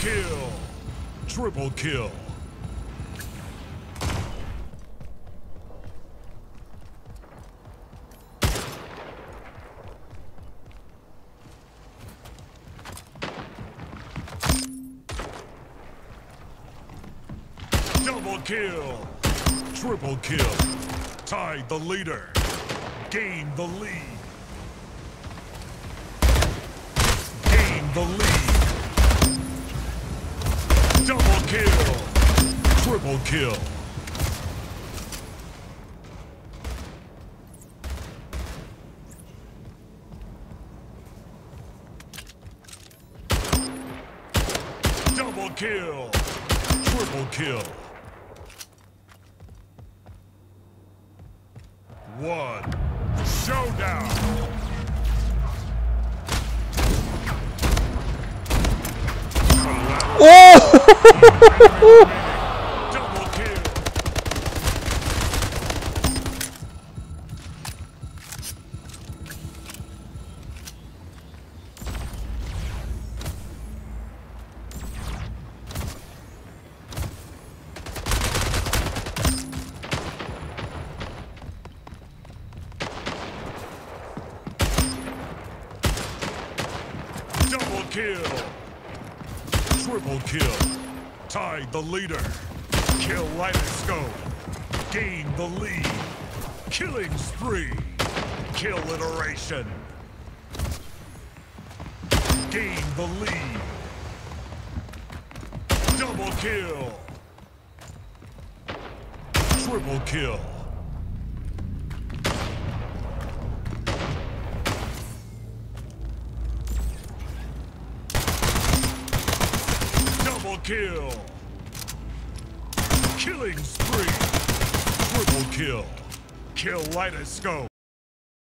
kill. Triple kill. Double kill. Triple kill. Tied the leader. Gain the lead. Double kill. Triple kill. Double kill. Triple kill. One. Showdown. Double kill. Triple kill. Tied the leader. Kill Kaleidoscope. Gain the lead. Killing spree. Kill iteration. Gain the lead. Double kill. Triple kill. Double kill. Killing spree. Triple kill. Kill Kaleidoscope.